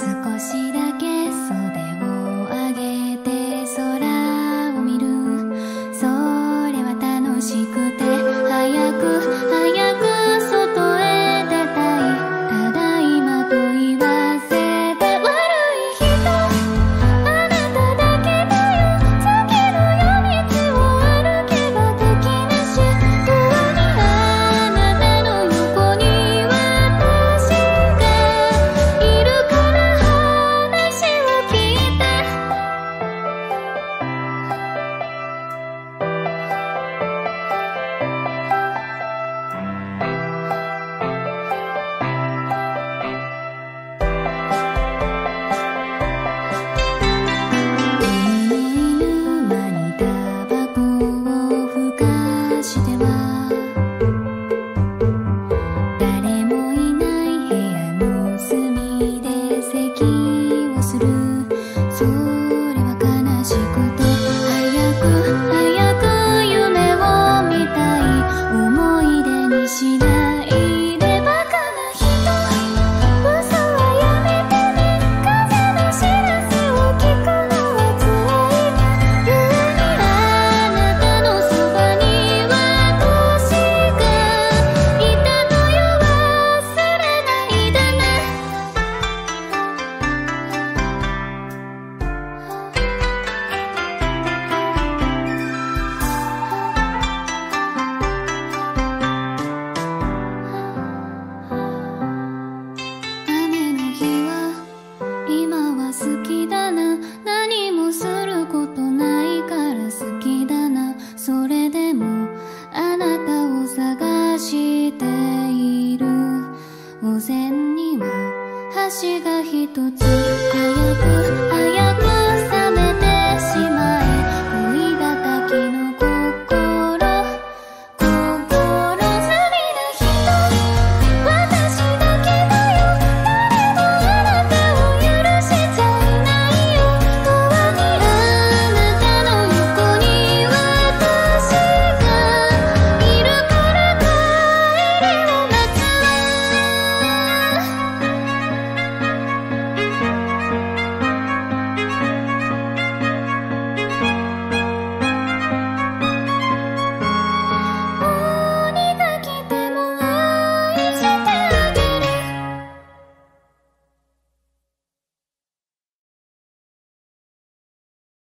少しおている。には橋が一つ